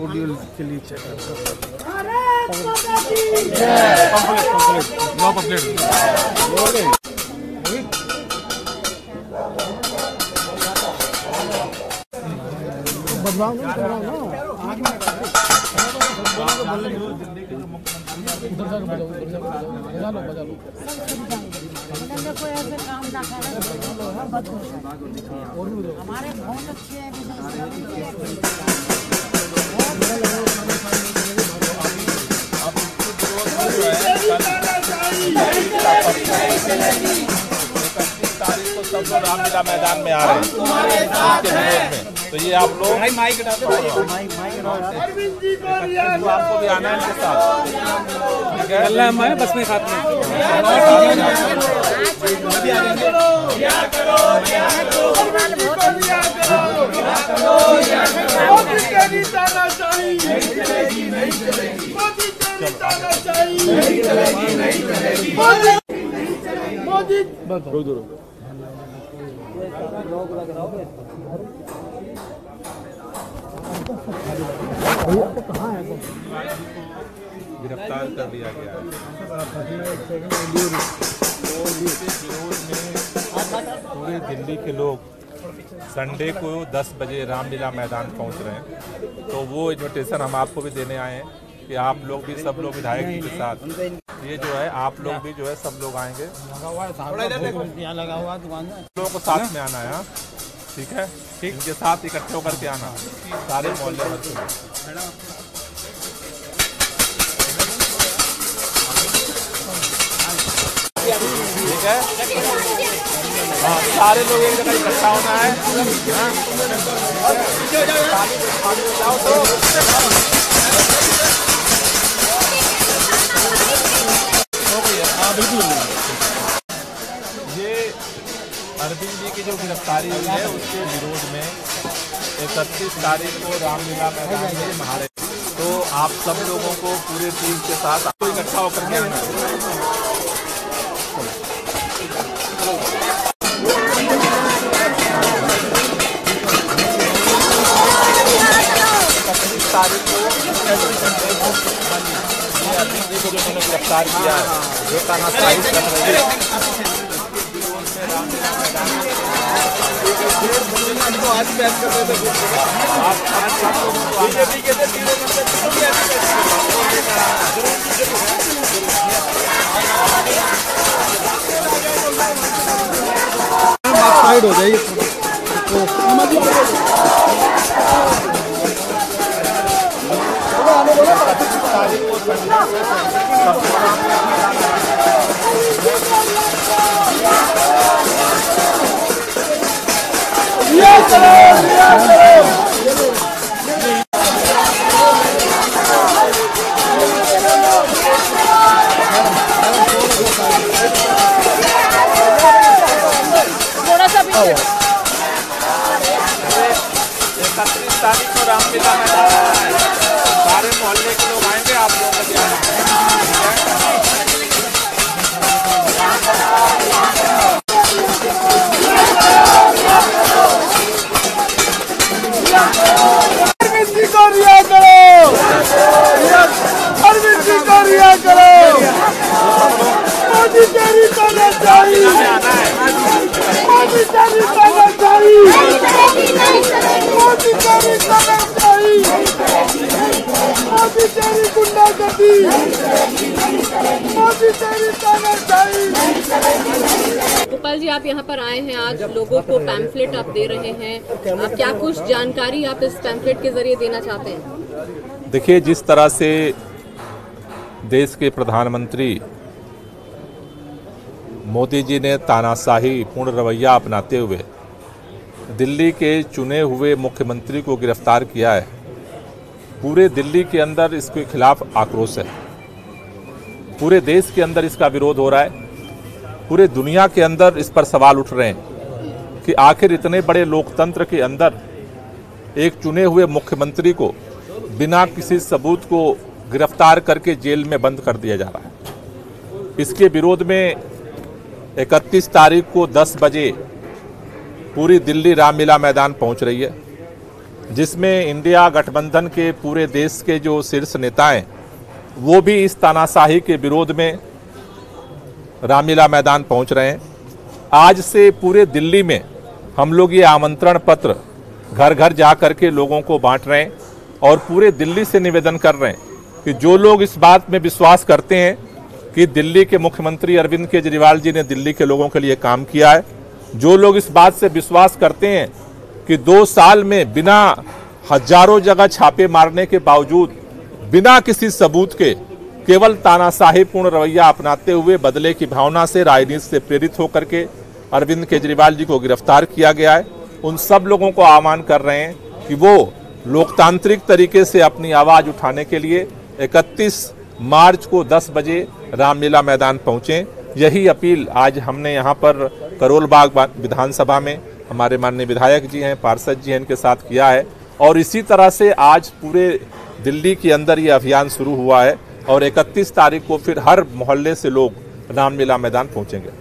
Audio के लिए check देखो ऐसे काम ना करें हमारे बहुत अच्छे हैं रामलीला मैदान में आ रहे हैं तो ये आप लोग आपको भी आना है। इनके साथ अल्लाह हमारे बस में साथ में गिरफ़्तार कर लिया गया पूरे दिल्ली के लोग संडे को 10 बजे रामलीला मैदान पहुँच रहे हैं। तो वो इन्विटेशन हम आपको भी देने आए हैं। कि आप लोग भी, सब लोग विधायक जी के साथ। ये जो है, आप लोग भी जो है, सब लोग आएँगे। लगा को साथ में आना है हाँ? ठीक है? ठीक इनके साथ इकट्ठे होकर के आना। सारे मोहल्ले वाले ठीक है? हाँ सारे लोग एक जगह इकट्ठा होना है। हो। ये अरविंद जी की जो गिरफ्तारी हुई है, उसके विरोध में इकतीस तारीख को रामलीला मैदान में महारे तो आप सब लोगों को पूरे टीम के साथ आपको इकट्ठा होकर के आना। को जो मैंने गिरफ़्तार किया है। जो तानाशाही कर रहे हैं। साइड हो जाइए इकतीस तारीख को रामलीला मैदान। सारे मोहल्ले के लोग गोपाल जी, आप यहाँ पर आए हैं, आज लोगों को पैम्फलेट आप दे रहे हैं। आप क्या कुछ जानकारी आप इस पैम्फलेट के ज़रिए देना चाहते हैं? देखिए, जिस तरह से देश के प्रधानमंत्री मोदी जी ने तानाशाही पूर्ण रवैया अपनाते हुए दिल्ली के चुने हुए मुख्यमंत्री को गिरफ़्तार किया है, पूरे दिल्ली के अंदर इसके खिलाफ आक्रोश है। पूरे देश के अंदर इसका विरोध हो रहा है। पूरे दुनिया के अंदर इस पर सवाल उठ रहे हैं कि आखिर इतने बड़े लोकतंत्र के अंदर एक चुने हुए मुख्यमंत्री को बिना किसी सबूत को गिरफ़्तार करके जेल में बंद कर दिया जा रहा है। इसके विरोध में 31 तारीख को 10 बजे पूरी दिल्ली रामलीला मैदान पहुँच रही है, जिसमें इंडिया गठबंधन के पूरे देश के जो शीर्ष नेता हैं वो भी इस तानाशाही के विरोध में रामलीला मैदान पहुँच रहे हैं। आज से पूरे दिल्ली में हम लोग ये आमंत्रण पत्र घर घर जा कर के लोगों को बांट रहे हैं और पूरे दिल्ली से निवेदन कर रहे हैं कि जो लोग इस बात में विश्वास करते हैं कि दिल्ली के मुख्यमंत्री अरविंद केजरीवाल जी ने दिल्ली के लोगों के लिए काम किया है, जो लोग इस बात से विश्वास करते हैं कि दो साल में बिना हज़ारों जगह छापे मारने के बावजूद बिना किसी सबूत के केवल तानाशाही पूर्ण रवैया अपनाते हुए बदले की भावना से राजनीति से प्रेरित होकर के अरविंद केजरीवाल जी को गिरफ़्तार किया गया है। उन सब लोगों को आह्वान कर रहे हैं कि वो लोकतांत्रिक तरीके से अपनी आवाज़ उठाने के लिए 31 मार्च को 10 बजे रामलीला मैदान पहुँचे। यही अपील आज हमने यहाँ पर करोल बाग विधानसभा में हमारे माननीय विधायक जी हैं, पार्षद जी हैं, इनके साथ किया है। और इसी तरह से आज पूरे दिल्ली के अंदर ये अभियान शुरू हुआ है और 31 तारीख को फिर हर मोहल्ले से लोग रामलीला मैदान पहुँचेंगे।